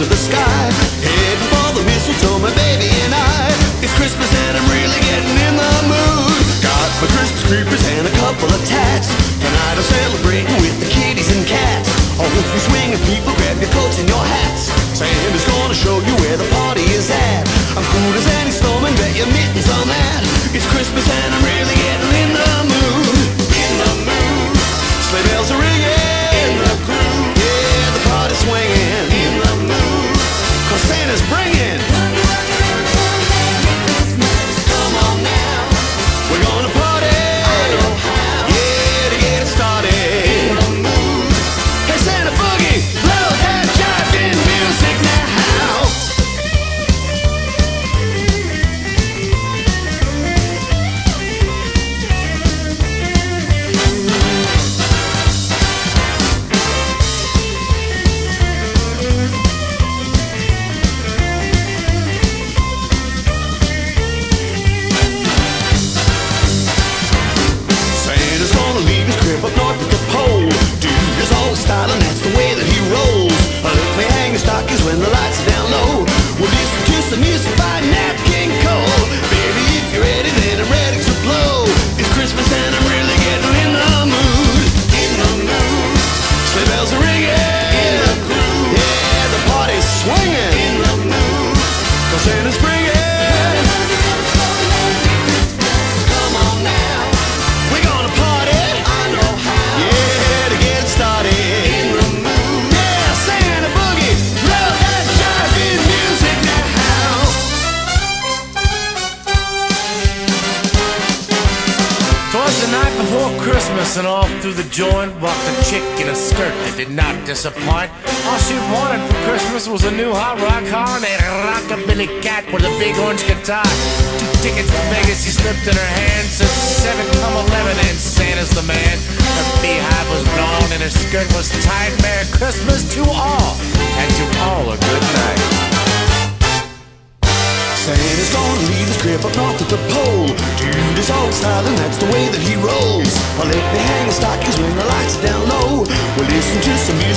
to the sky. Heading for the mistletoe, my baby and I. It's Christmas and I'm really getting in the mood. Got my Christmas creepers and a couple of tats. Tonight I'm celebrating with the kitties and cats. Oh, if you swinging people, grab your coats and your hats. Santa's gonna show you where the party is at. I'm cool as Christmas and all through the joint walked a chick in a skirt that did not disappoint. All she wanted for Christmas was a new hot rock car and a rockabilly cat with a big orange guitar. Two tickets to Vegas she slipped in her hand, said seven come eleven and Santa's the man. Her beehive was blown and her skirt was tight. Merry Christmas to all and to all a good night. Santa's gonna leave his grip up north at the pole. Dude is all style and that's the way that he rolls. I'll let me hang the stockings when the lights down low. We'll listen to some music.